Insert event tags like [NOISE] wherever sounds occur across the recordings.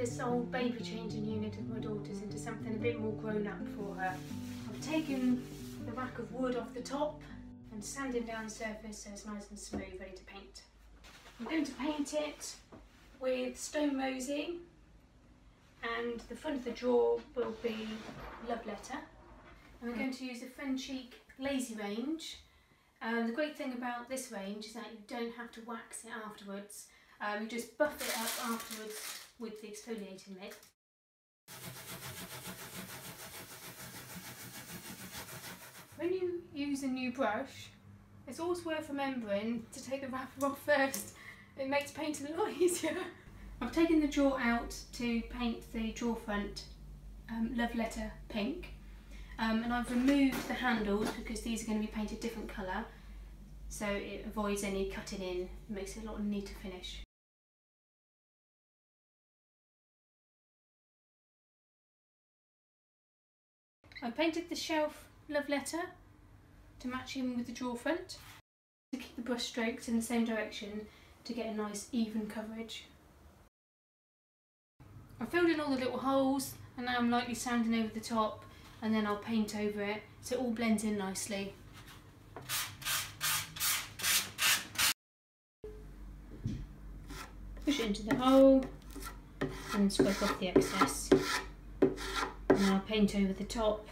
this old baby changing unit of my daughter's into something a bit more grown up for her. I've taken the rack of wood off the top and sanding down the surface so it's nice and smooth, ready to paint. I'm going to paint it with stone mosey and the front of the drawer will be love letter. And I'm going to use a the Frenchic Lazy range. Um, the great thing about this range is that you don't have to wax it afterwards. Um, you just buff it up afterwards with the exfoliating mitt. When you use a new brush, it's always worth remembering to take the wrapper off first. It makes painting a lot [LAUGHS] easier. I've taken the drawer out to paint the drawer front um, love letter pink. Um, and I've removed the handles because these are going to be painted a different colour so it avoids any cutting in, it makes it a lot neater finish. I painted the shelf love letter to match in with the drawer front to keep the brush strokes in the same direction to get a nice even coverage. I filled in all the little holes and now I'm lightly sanding over the top and then I'll paint over it so it all blends in nicely. Push it into the hole and scrape off the excess. And I'll paint over the top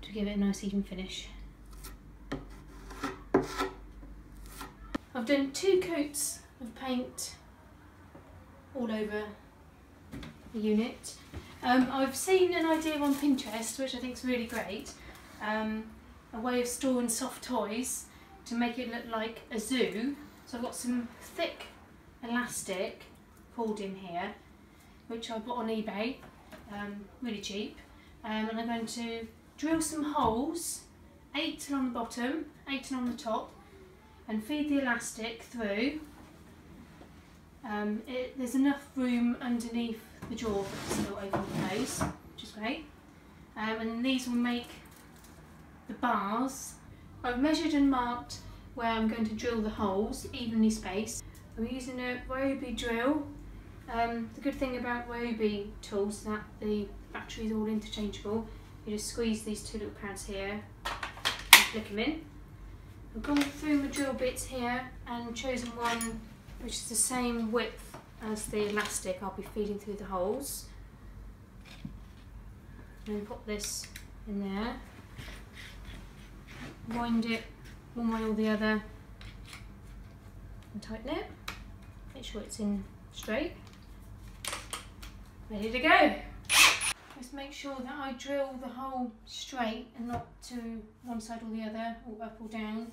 to give it a nice even finish. I've done two coats of paint all over the unit. Um, I've seen an idea on Pinterest which I think is really great, um, a way of storing soft toys to make it look like a zoo. So I've got some thick elastic pulled in here which I bought on eBay, um, really cheap, um, and I'm going to drill some holes, 8 on the bottom, 8 on the top, and feed the elastic through. Um, it, there's enough room underneath the jaw for still open the nose, which is great. Um, and these will make the bars. I've measured and marked where I'm going to drill the holes, evenly spaced. I'm using a Ryobi drill. Um, the good thing about Ryobi tools is that the battery is all interchangeable. You just squeeze these two little pads here and flick them in. I've gone through my drill bits here and chosen one which is the same width as the elastic I'll be feeding through the holes. And then put this in there. Wind it one way or the other and tighten it. Make sure it's in straight. Ready to go. Just make sure that I drill the hole straight and not to one side or the other, or up or down.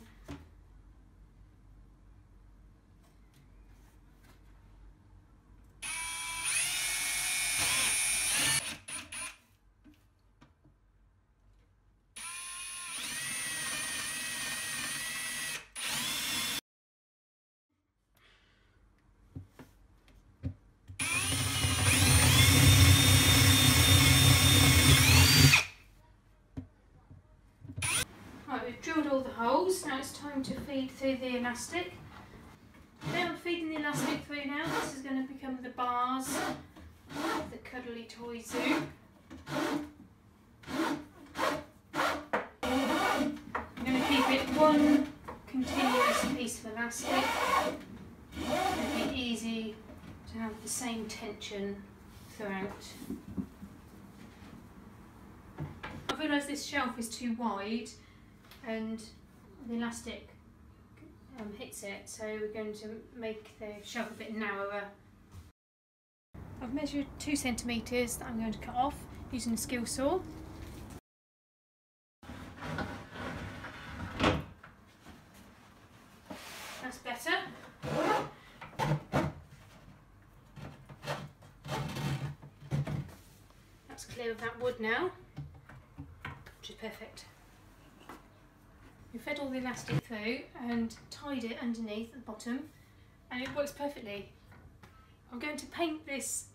holes. Now it's time to feed through the elastic. Now I'm feeding the elastic through now. This is going to become the bars of the cuddly toy zoo. I'm going to keep it one continuous piece of elastic. It'll be easy to have the same tension throughout. I've realised this shelf is too wide and the elastic um, hits it so we're going to make the shelf a bit narrower. I've measured two centimetres that I'm going to cut off using a skill saw. That's better. That's clear of that wood now, which is perfect. We fed all the elastic through and tied it underneath at the bottom and it works perfectly. I'm going to paint this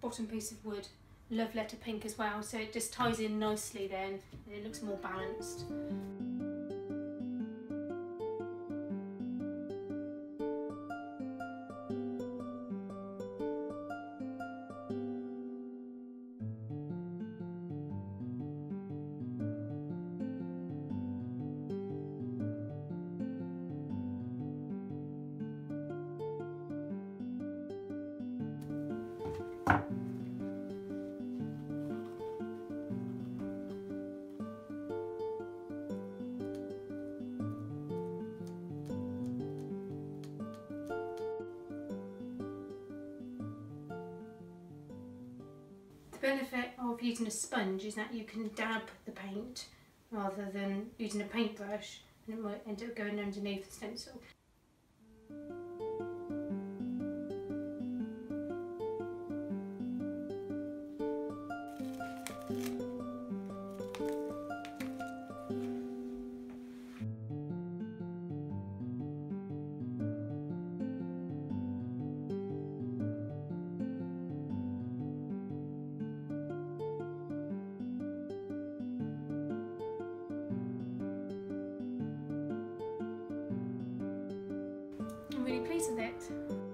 bottom piece of wood love letter pink as well so it just ties in nicely then and it looks more balanced. The benefit of using a sponge is that you can dab the paint rather than using a paintbrush and it might end up going underneath the stencil. Really pleased with it.